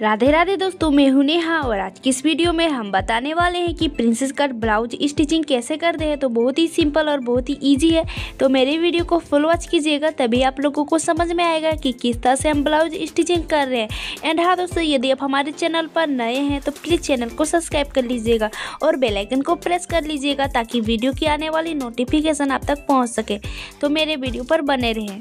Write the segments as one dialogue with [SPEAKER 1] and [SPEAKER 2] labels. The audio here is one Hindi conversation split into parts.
[SPEAKER 1] राधे राधे दोस्तों, मैं हूँ नेहा और आज की इस वीडियो में हम बताने वाले हैं कि प्रिंसेस कट ब्लाउज स्टिचिंग कैसे करते हैं। तो बहुत ही सिंपल और बहुत ही इजी है। तो मेरे वीडियो को फुल वॉच कीजिएगा, तभी आप लोगों को समझ में आएगा कि किस तरह से हम ब्लाउज स्टिचिंग कर रहे हैं। एंड हाँ दोस्तों, यदि आप हमारे चैनल पर नए हैं तो प्लीज़ चैनल को सब्सक्राइब कर लीजिएगा और बेलाइकन को प्रेस कर लीजिएगा ताकि वीडियो की आने वाली नोटिफिकेशन आप तक पहुँच सके। तो मेरे वीडियो पर बने रहें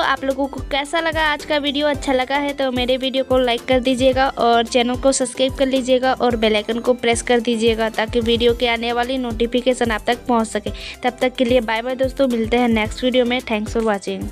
[SPEAKER 1] आप लोगों को कैसा लगा आज का वीडियो? अच्छा लगा है तो मेरे वीडियो को लाइक कर दीजिएगा और चैनल को सब्सक्राइब कर लीजिएगा और बेलाइकन को प्रेस कर दीजिएगा ताकि वीडियो के आने वाली नोटिफिकेशन आप तक पहुँच सके। तब तक के लिए बाय बाय दोस्तों, मिलते हैं नेक्स्ट वीडियो में। Thanks for watching